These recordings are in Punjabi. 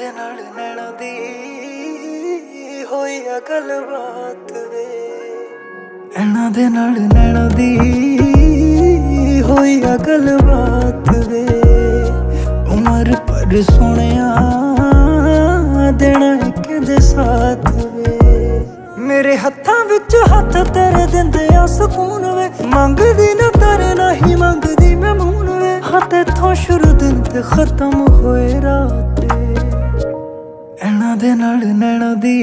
ਨਾਲ ਨੈਣਾ ਦੀ ਹੋਈ ਆ ਗੱਲਬਾਤ ਵੇ। ਇਹਨਾਂ ਦੇ ਨਾਲ ਨੈਣਾ ਦੀ ਹੋਈ ਆ ਗੱਲਬਾਤ ਵੇ। ਉਮਰ ਪਰ ਸੋਹਣਿਆ ਦੇਣਾ ਇੱਕ ਦੇ ਸਾਥ ਵੇ। ਮੇਰੇ ਹੱਥਾਂ ਵਿੱਚ ਹੱਥ ਤੇਰੇ ਦਿੰਦੇ ਆ ਸਕੂਨ ਵੇ। ਮੰਗਦੀ ਨਾ ਤੇਰੇ ਨਹੀਂ, ਮੰਗਦੀ ਮੈਂ ਮੂਨ ਵੇ। ਹੱਥ ਤੋਂ ਸ਼ੁਰੂ ਦਿਨ ਤੇ ਖਤਮ ਹੋਏ ਦੇ ਨਾਲ ਨੈਣਾ ਦੀ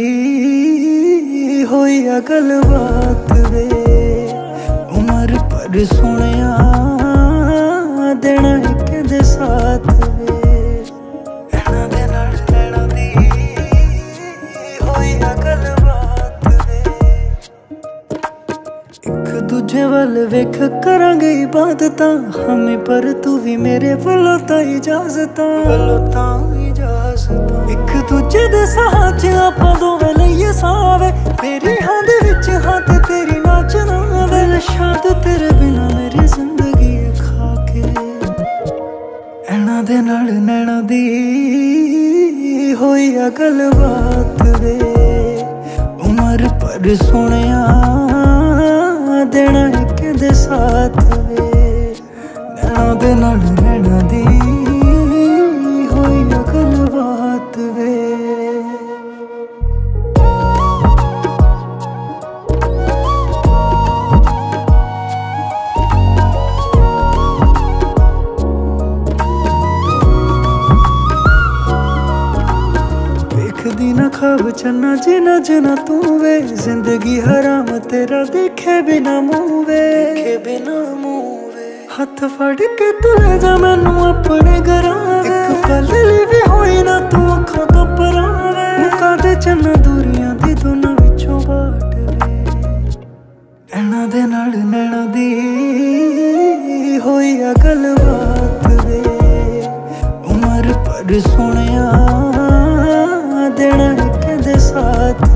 ਹੋਈ ਆ ਗੱਲਬਾਤ ਵੇ। ਉਮਰ ਪਰ ਸੋਹਣਿਆ ਦੇਣਾ ਇੱਕ ਦੇ ਸਾਥ ਵੇ। ਇਹਨਾਂ ਦੇ ਨਾਲ ਨੈਣਾ ਦੀ ਹੋਈ ਆ ਗੱਲਬਾਤ ਵੇ। ਇੱਕ ਦੂਜੇ ਵੱਲ ਵੇਖ ਕਰਾਂਗੇ ਇਬਾਦਤਾਂ। ਹਮੇ ਪਰ ਤੂੰ ਵੀ ਮੇਰੇ ਵੱਲੋਂ ਤਾਂ ਇਜਾਜ਼ਤਾਂ। ਵੱਲੋਂ ਤਾਂ ਇਜਾਜ਼ਤਾਂ। ਸਾਹ 'ਚ ਆਪਾਂ ਦੋਵੇਂ ਲਈਏ ਸਾਵੇ। ਤੇਰੀ ਹਾਂ ਵਿੱਚ ਹਾਂ ਤੇਰੀ ਨਾਚਣਾ ਵੇ ਸ਼ਾਦ ਤੇਰੇ ਬਿਨਾ ਮੇਰੀ ਜ਼ਿੰਦਗੀ ਖਾ ਕੇ। ਇਹਨਾਂ ਦੇ ਨਾਲ ਨੈਣਾ ਦੀ ਹੋਈ ਆ ਗੱਲਬਾਤ ਵੇ। ਉਮਰ ਪਰ ਸੁਣਿਆ ਦੇਣਾ ਇੱਕ ਦੇ ਸਾਥ ਵੇ। ਨੈਣਾ ਦੇ ਨਾਲ ਨੈਣਾ ਦੀ ਨਾ ਖਾਬ ਚੰਨਾ ਜਿਨਾ ਜਨਾ ਤੂੰ ਵੇ। ਜ਼ਿੰਦਗੀ ਹਰਾਮ ਤੇਰਾ ਦੇਖੇ ਬਿਨਾ ਮੂੰਹ ਵੇ। ਦੇਖੇ ਬਿਨਾ ਮੂੰਹ ਵੇ। ਹੱਥ ਫੜ ਕੇ ਤੂੰ ਲੈ ਜਾ ਮੈਨੂੰ ਆਪਣੇ ਘਰਾਂ ਵੇ। ਇੱਕ ਪਲ ਲਈ ਵੀ ਹੋਈ ਨਾ ਤੂੰ ਅੱਖਾਂ ਤੋਂ ਪਰਾਂ ਵੇ। ਮੁਕਾ ਦੇ ਚੰਨਾ ਦੂਰੀਆਂ ਦੀ ਦੋਨਾਂ ਵਿੱਚੋਂ ਬਾਟ ਵੇ। ਇਹਨਾਂ ਦੇ ਨਾਲ ਨੈਣਾ ਦੀ ਹੋਈ ਆ ਗੱਲਬਾਤ ਵੇ। ਉਮਰ ਪਰ ਸੋਹਣਿਆ ਦੇਣਾ ਇੱਕ ਦੇ ਸਾਥ।